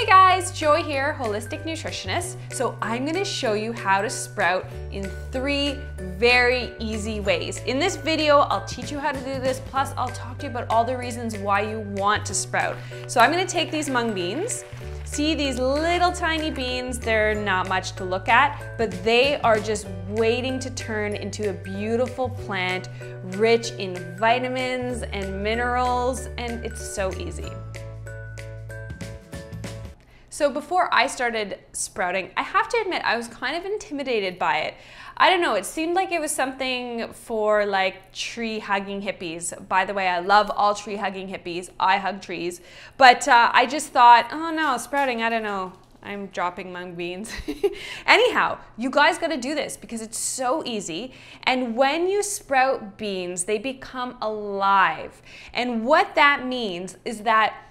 Hey guys, Joy here, holistic nutritionist. So I'm gonna show you how to sprout in three very easy ways. In this video, I'll teach you how to do this, plus I'll talk to you about all the reasons why you want to sprout. So I'm gonna take these mung beans, See these little tiny beans, they're not much to look at, but they are just waiting to turn into a beautiful plant rich in vitamins and minerals, and it's so easy. So before I started sprouting, I have to admit I was kind of intimidated by it. I don't know, it seemed like it was something for like tree hugging hippies. By the way, I love all tree hugging hippies. I hug trees. But uh, I just thought, oh no, sprouting, I don't know. I'm dropping mung beans. Anyhow, you guys gotta do this because it's so easy. And when you sprout beans, they become alive. And what that means is that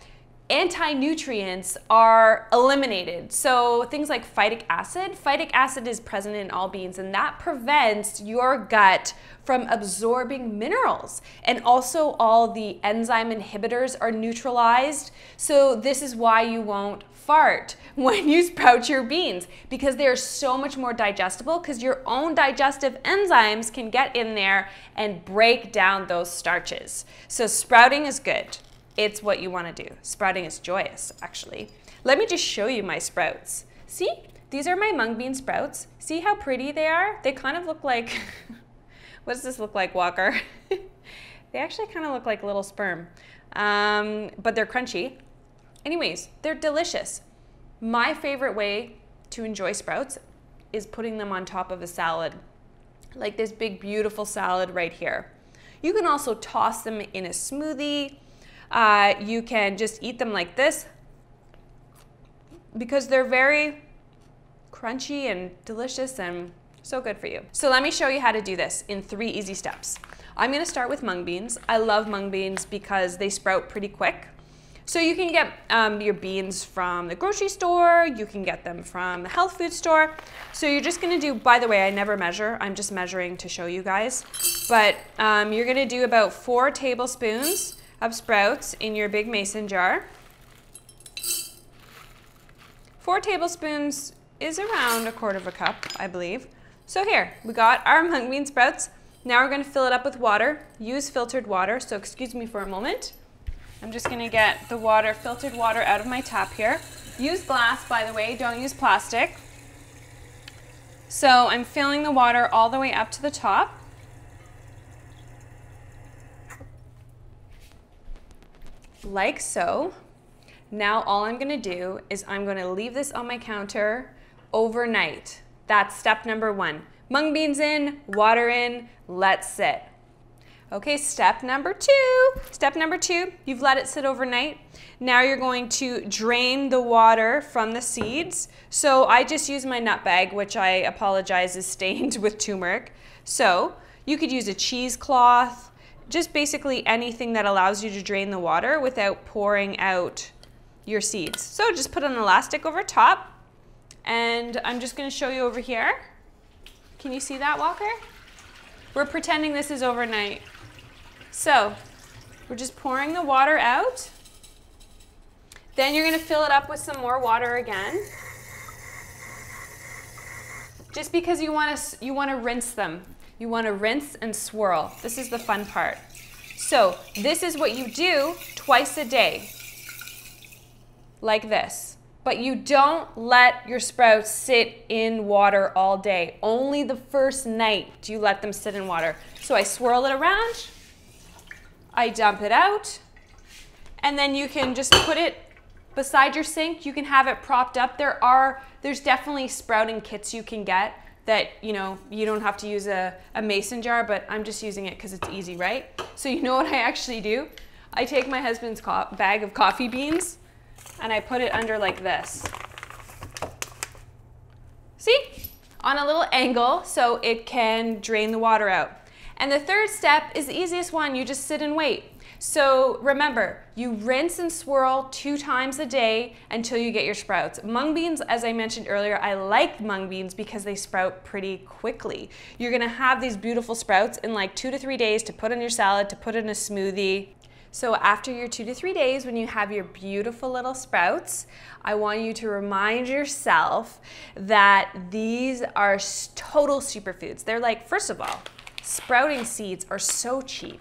anti-nutrients are eliminated. So things like phytic acid, phytic acid is present in all beans and that prevents your gut from absorbing minerals. And also all the enzyme inhibitors are neutralized. So this is why you won't fart when you sprout your beans because they are so much more digestible because your own digestive enzymes can get in there and break down those starches. So sprouting is good. It's what you want to do. Sprouting is joyous, actually. Let me just show you my sprouts. See, these are my mung bean sprouts. See how pretty they are? They kind of look like, what does this look like, Walker? they actually kind of look like little sperm, um, but they're crunchy. Anyways, they're delicious. My favorite way to enjoy sprouts is putting them on top of a salad, like this big, beautiful salad right here. You can also toss them in a smoothie. Uh, you can just eat them like this because they're very crunchy and delicious and so good for you. So let me show you how to do this in three easy steps. I'm gonna start with mung beans. I love mung beans because they sprout pretty quick. So you can get um, your beans from the grocery store, you can get them from the health food store. So you're just gonna do, by the way, I never measure, I'm just measuring to show you guys. But um, you're gonna do about four tablespoons of sprouts in your big mason jar. Four tablespoons is around a quarter of a cup, I believe. So here, we got our mung bean sprouts. Now we're gonna fill it up with water. Use filtered water, so excuse me for a moment. I'm just gonna get the water, filtered water out of my tap here. Use glass, by the way, don't use plastic. So I'm filling the water all the way up to the top. Like so. Now all I'm gonna do is I'm gonna leave this on my counter overnight. That's step number one. Mung beans in, water in, let's sit. Okay, step number two. Step number two, you've let it sit overnight. Now you're going to drain the water from the seeds. So I just use my nut bag, which I apologize is stained with turmeric. So you could use a cheesecloth, just basically anything that allows you to drain the water without pouring out your seeds. So just put an elastic over top and I'm just gonna show you over here. Can you see that, Walker? We're pretending this is overnight. So we're just pouring the water out. Then you're gonna fill it up with some more water again. Just because you wanna, you wanna rinse them. You want to rinse and swirl. This is the fun part. So this is what you do twice a day, like this. But you don't let your sprouts sit in water all day. Only the first night do you let them sit in water. So I swirl it around, I dump it out, and then you can just put it beside your sink. You can have it propped up. There are, there's definitely sprouting kits you can get that you know you don't have to use a, a mason jar but I'm just using it because it's easy right? So you know what I actually do? I take my husband's bag of coffee beans and I put it under like this. See? On a little angle so it can drain the water out. And the third step is the easiest one. You just sit and wait so remember, you rinse and swirl two times a day until you get your sprouts. Mung beans, as I mentioned earlier, I like mung beans because they sprout pretty quickly. You're gonna have these beautiful sprouts in like two to three days to put in your salad, to put in a smoothie. So after your two to three days, when you have your beautiful little sprouts, I want you to remind yourself that these are total superfoods. They're like, first of all, sprouting seeds are so cheap.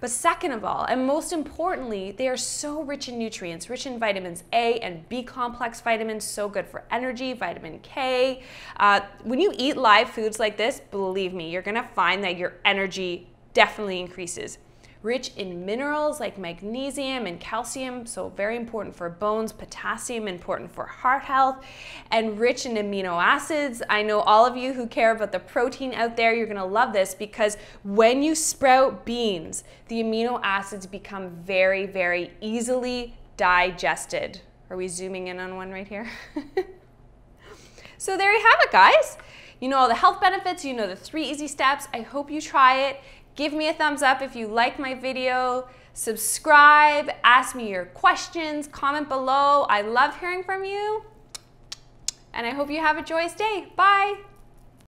But second of all, and most importantly, they are so rich in nutrients, rich in vitamins A and B complex vitamins, so good for energy, vitamin K. Uh, when you eat live foods like this, believe me, you're gonna find that your energy definitely increases rich in minerals like magnesium and calcium, so very important for bones, potassium, important for heart health, and rich in amino acids. I know all of you who care about the protein out there, you're gonna love this because when you sprout beans, the amino acids become very, very easily digested. Are we zooming in on one right here? so there you have it, guys. You know all the health benefits, you know the three easy steps. I hope you try it. Give me a thumbs up if you like my video. Subscribe, ask me your questions, comment below. I love hearing from you. And I hope you have a joyous day. Bye.